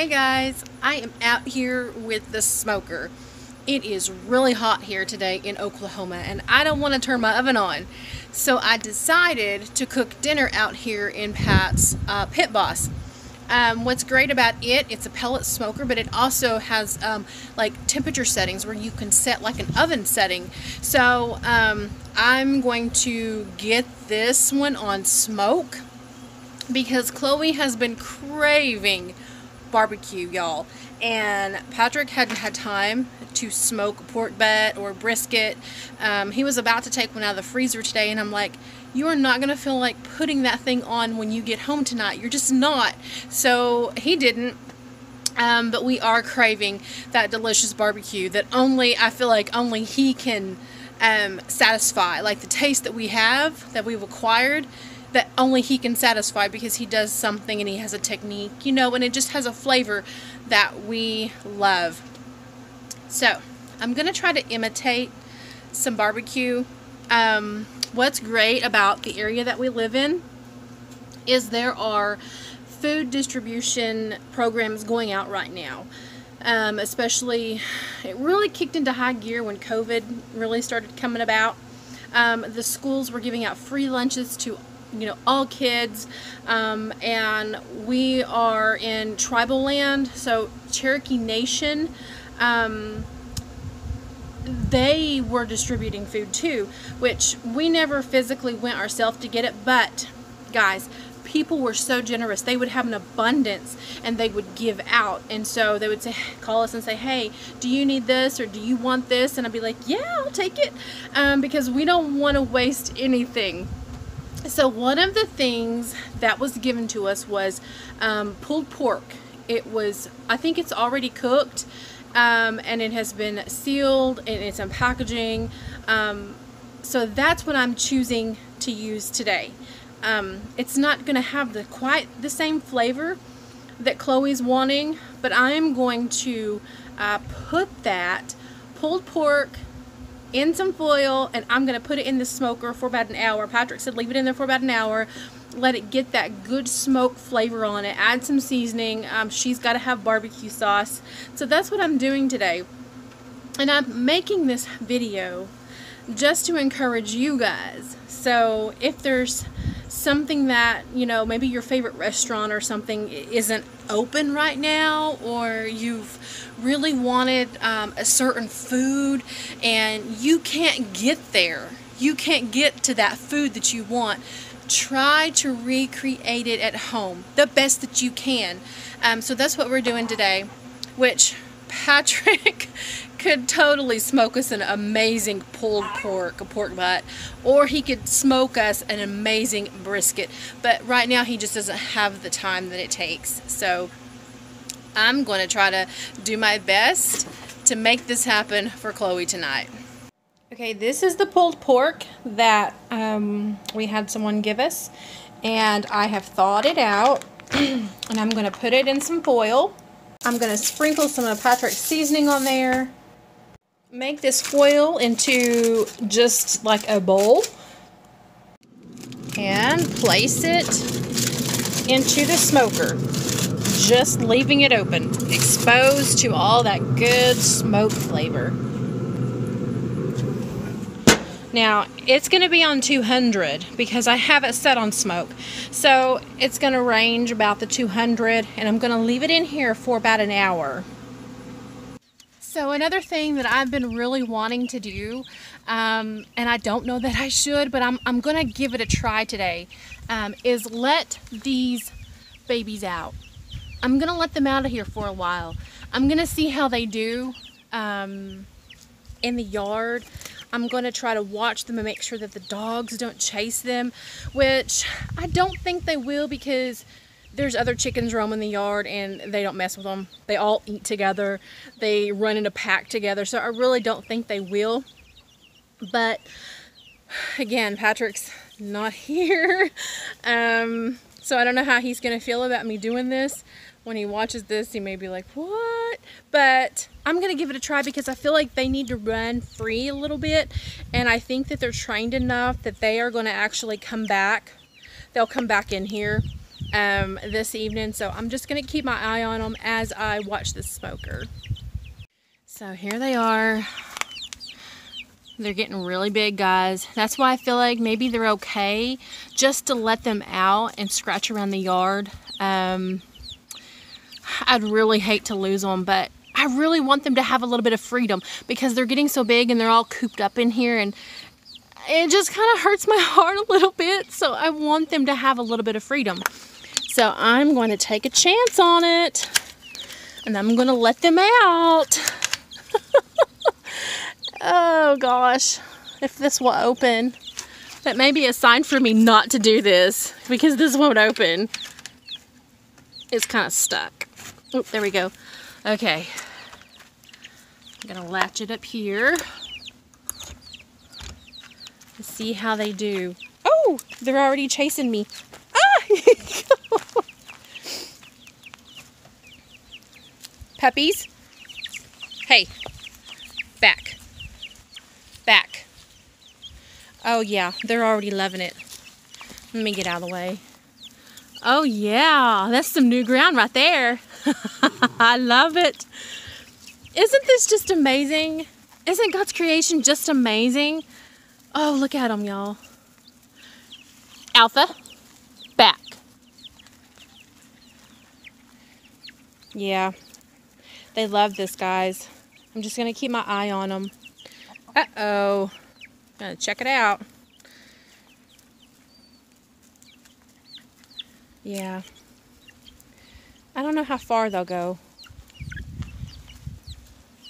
Hey guys, I am out here with the smoker. It is really hot here today in Oklahoma and I don't want to turn my oven on. So I decided to cook dinner out here in Pat's uh, Pit Boss. Um, what's great about it, it's a pellet smoker, but it also has um, like temperature settings where you can set like an oven setting. So um, I'm going to get this one on smoke because Chloe has been craving barbecue, y'all. And Patrick hadn't had time to smoke a pork butt or brisket. Um, he was about to take one out of the freezer today, and I'm like, you are not going to feel like putting that thing on when you get home tonight. You're just not. So he didn't. Um, but we are craving that delicious barbecue that only, I feel like only he can um, satisfy. Like the taste that we have, that we've acquired, that only he can satisfy because he does something and he has a technique, you know, and it just has a flavor that we love. So, I'm going to try to imitate some barbecue. Um, what's great about the area that we live in is there are food distribution programs going out right now. Um, especially, it really kicked into high gear when COVID really started coming about. Um, the schools were giving out free lunches to you know all kids um, and we are in tribal land so Cherokee Nation um, they were distributing food too which we never physically went ourselves to get it but guys people were so generous. They would have an abundance and they would give out. And so they would say call us and say hey do you need this or do you want this? And I'd be like yeah I'll take it um, because we don't want to waste anything so one of the things that was given to us was um, pulled pork. It was, I think it's already cooked um, and it has been sealed and it's in packaging. Um, so that's what I'm choosing to use today. Um, it's not going to have the quite the same flavor that Chloe's wanting, but I'm going to uh, put that pulled pork in some foil and I'm to put it in the smoker for about an hour. Patrick said leave it in there for about an hour. Let it get that good smoke flavor on it. Add some seasoning. Um, she's got to have barbecue sauce. So that's what I'm doing today. And I'm making this video just to encourage you guys. So if there's something that, you know, maybe your favorite restaurant or something isn't open right now or you've really wanted um, a certain food and you can't get there. You can't get to that food that you want. Try to recreate it at home the best that you can. Um, so that's what we're doing today, which Patrick could totally smoke us an amazing pulled pork, a pork butt, or he could smoke us an amazing brisket. But right now he just doesn't have the time that it takes. So I'm going to try to do my best to make this happen for Chloe tonight. Okay, this is the pulled pork that um, we had someone give us. And I have thawed it out. and I'm going to put it in some foil. I'm going to sprinkle some of Patrick's seasoning on there. Make this foil into just like a bowl. And place it into the smoker. Just leaving it open, exposed to all that good smoke flavor. Now, it's going to be on 200 because I have it set on smoke. So, it's going to range about the 200 and I'm going to leave it in here for about an hour. So another thing that I've been really wanting to do, um, and I don't know that I should, but I'm, I'm going to give it a try today, um, is let these babies out. I'm going to let them out of here for a while. I'm going to see how they do um, in the yard. I'm going to try to watch them and make sure that the dogs don't chase them, which I don't think they will because there's other chickens roaming the yard and they don't mess with them. They all eat together. They run in a pack together. So I really don't think they will. But again, Patrick's not here. Um, so I don't know how he's going to feel about me doing this. When he watches this, he may be like, what? But I'm going to give it a try because I feel like they need to run free a little bit. And I think that they're trained enough that they are going to actually come back. They'll come back in here um, this evening. So I'm just going to keep my eye on them as I watch the smoker. So here they are. They're getting really big, guys. That's why I feel like maybe they're okay just to let them out and scratch around the yard. Um, I'd really hate to lose them, but I really want them to have a little bit of freedom because they're getting so big and they're all cooped up in here and it just kind of hurts my heart a little bit. So I want them to have a little bit of freedom. So I'm going to take a chance on it and I'm going to let them out. oh gosh, if this will open, that may be a sign for me not to do this because this won't open. It's kind of stuck. Oh, there we go. Okay. I'm gonna latch it up here. Let's see how they do. Oh, they're already chasing me. Ah! Puppies? Hey, back. Back. Oh yeah, they're already loving it. Let me get out of the way. Oh yeah, that's some new ground right there. I love it. Isn't this just amazing? Isn't God's creation just amazing? Oh, look at them, y'all. Alpha, back. Yeah, they love this, guys. I'm just going to keep my eye on them. Uh-oh. Gonna check it out. Yeah. I don't know how far they'll go.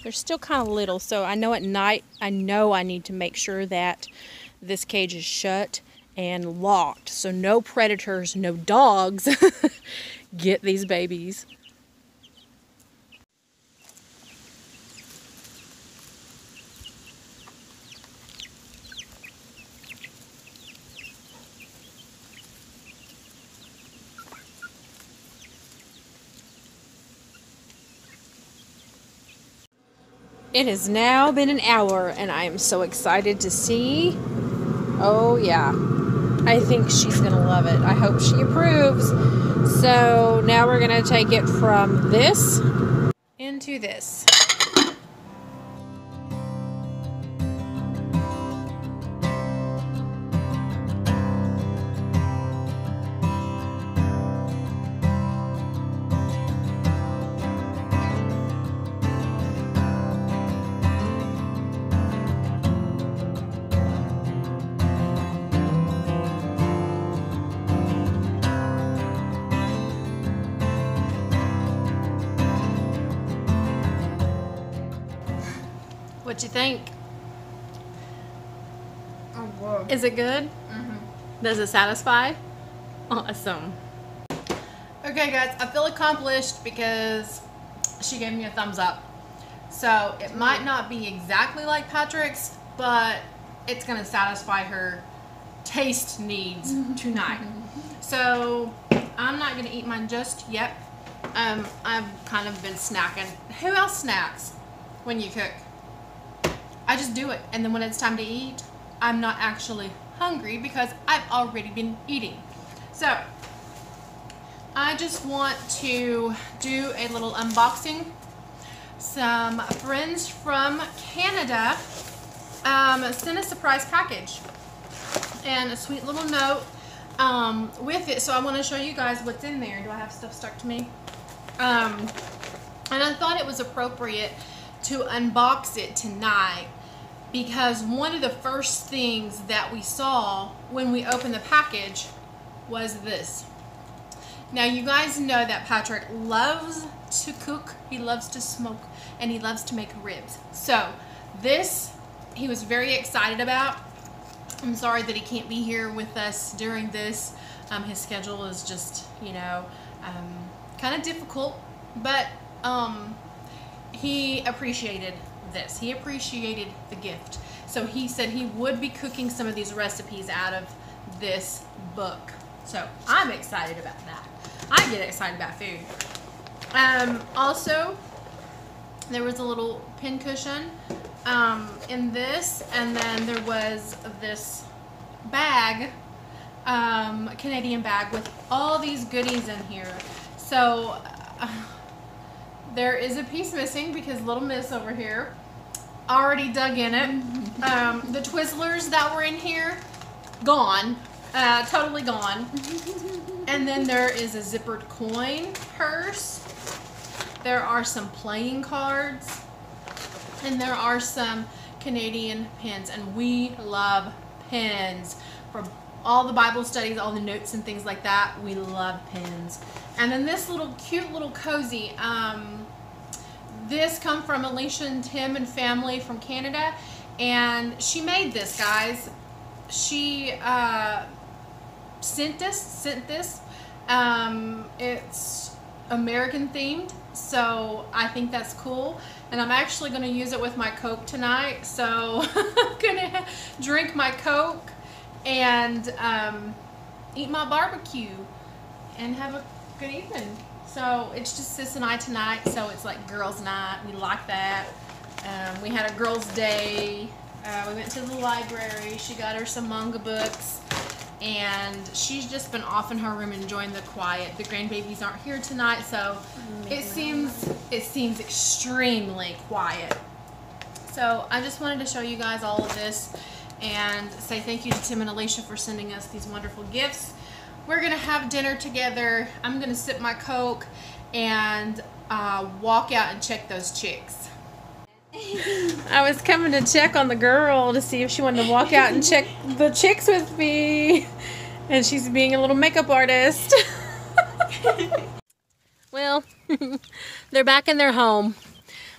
They're still kind of little, so I know at night, I know I need to make sure that this cage is shut and locked. So no predators, no dogs get these babies. It has now been an hour and I am so excited to see. Oh, yeah. I think she's going to love it. I hope she approves. So now we're going to take it from this into this. What you think? Oh. Is it good? Mm-hmm. Does it satisfy? Awesome. Okay, guys, I feel accomplished because she gave me a thumbs up. So it might not be exactly like Patrick's, but it's gonna satisfy her taste needs tonight. So I'm not gonna eat mine just yet. Um, I've kind of been snacking. Who else snacks when you cook? I just do it, and then when it's time to eat, I'm not actually hungry because I've already been eating. So I just want to do a little unboxing. Some friends from Canada um, sent a surprise package and a sweet little note um, with it. So I want to show you guys what's in there. Do I have stuff stuck to me? Um, and I thought it was appropriate to unbox it tonight because one of the first things that we saw when we opened the package was this. Now you guys know that Patrick loves to cook, he loves to smoke, and he loves to make ribs. So this he was very excited about. I'm sorry that he can't be here with us during this. Um, his schedule is just, you know, um, kind of difficult, but um, he appreciated this. He appreciated the gift. So he said he would be cooking some of these recipes out of this book. So I'm excited about that. I get excited about food. Um, also, there was a little pin cushion um, in this, and then there was this bag um, Canadian bag with all these goodies in here. So uh, there is a piece missing because little miss over here already dug in it. Um, the Twizzlers that were in here, gone. Uh, totally gone. And then there is a zippered coin purse. There are some playing cards. And there are some Canadian pins. And we love pins. For all the Bible studies, all the notes and things like that, we love pins. And then this little cute little cozy. Um, this come from Alicia and Tim and family from Canada. And she made this, guys. She uh, sent this, sent this. Um, it's American themed, so I think that's cool. And I'm actually going to use it with my Coke tonight. So I'm going to drink my Coke and um, eat my barbecue and have a good evening. So it's just sis and I tonight. So it's like girls' night. We like that. Um, we had a girls' day. Uh, we went to the library. She got her some manga books. And she's just been off in her room enjoying the quiet. The grandbabies aren't here tonight, so it seems it seems extremely quiet. So I just wanted to show you guys all of this and say thank you to Tim and Alicia for sending us these wonderful gifts. We're gonna have dinner together. I'm gonna sip my Coke and uh, walk out and check those chicks. I was coming to check on the girl to see if she wanted to walk out and check the chicks with me. And she's being a little makeup artist. well, they're back in their home.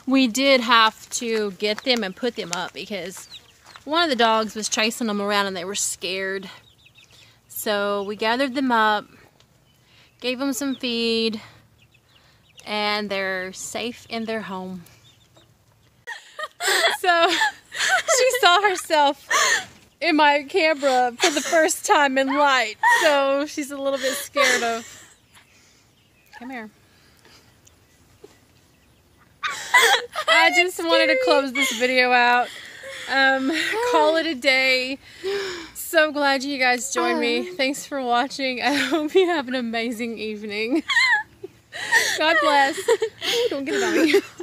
We did have to get them and put them up because one of the dogs was chasing them around and they were scared. So we gathered them up, gave them some feed, and they're safe in their home. so she saw herself in my camera for the first time in light. So she's a little bit scared of. Come here. I just wanted to close this video out. Um, call it a day so glad you guys joined me. Thanks for watching. I hope you have an amazing evening. God bless. Don't get it on me.